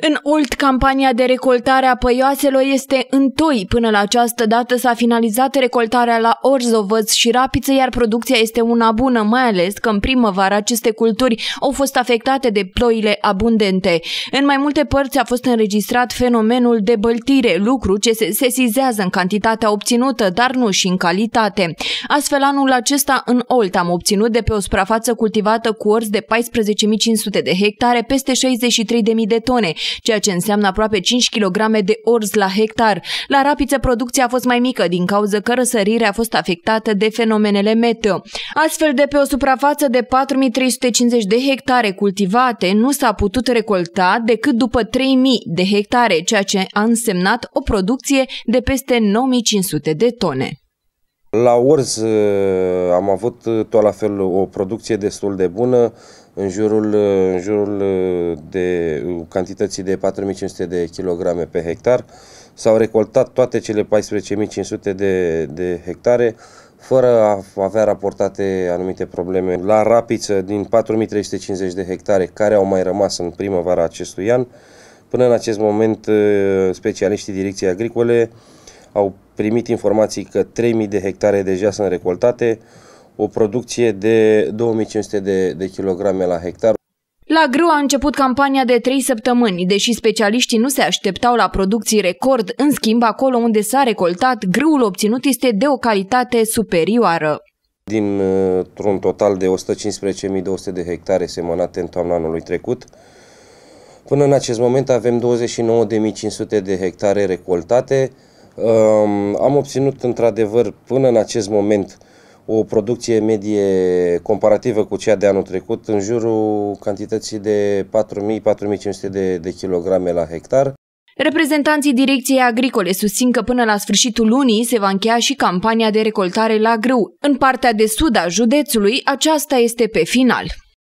În Olt, campania de recoltare a păioaselor este întoi. Până la această dată s-a finalizat recoltarea la Orzovăț și Rapiță, iar producția este una bună, mai ales că în primăvară aceste culturi au fost afectate de ploile abundente. În mai multe părți a fost înregistrat fenomenul de băltire, lucru ce se sesizează în cantitatea obținută, dar nu și în calitate. Astfel, anul acesta în Olt am obținut de pe o suprafață cultivată cu orz de 14.500 de hectare peste 63.000 de tone, ceea ce înseamnă aproape 5 kg de orz la hectar. La Rapiță producția a fost mai mică din cauza că răsărirea a fost afectată de fenomenele meteo. Astfel, de pe o suprafață de 4350 de hectare cultivate, nu s-a putut recolta decât după 3000 de hectare, ceea ce a însemnat o producție de peste 9500 de tone. La orz uh, am avut uh, tot la fel o producție destul de bună, în jurul, uh, în jurul de cantității de 4500 de kilograme pe hectar. S-au recoltat toate cele 14500 de, de hectare fără a avea raportate anumite probleme. La Rapiță, din 4350 de hectare care au mai rămas în primăvara acestui an, până în acest moment specialiștii direcției agricole au primit informații că 3000 de hectare deja sunt recoltate, o producție de 2500 de, de kilograme la hectar. La grâu a început campania de 3 săptămâni, deși specialiștii nu se așteptau la producții record, în schimb acolo unde s-a recoltat, grâul obținut este de o calitate superioară. Dintr-un total de 115.200 de hectare semănate în toamna anului trecut, până în acest moment avem 29.500 de hectare recoltate, am obținut într-adevăr până în acest moment o producție medie comparativă cu cea de anul trecut în jurul cantității de 4.000-4.500 de, de kilograme la hectar. Reprezentanții Direcției Agricole susțin că până la sfârșitul lunii se va încheia și campania de recoltare la grâu. În partea de sud a județului, aceasta este pe final.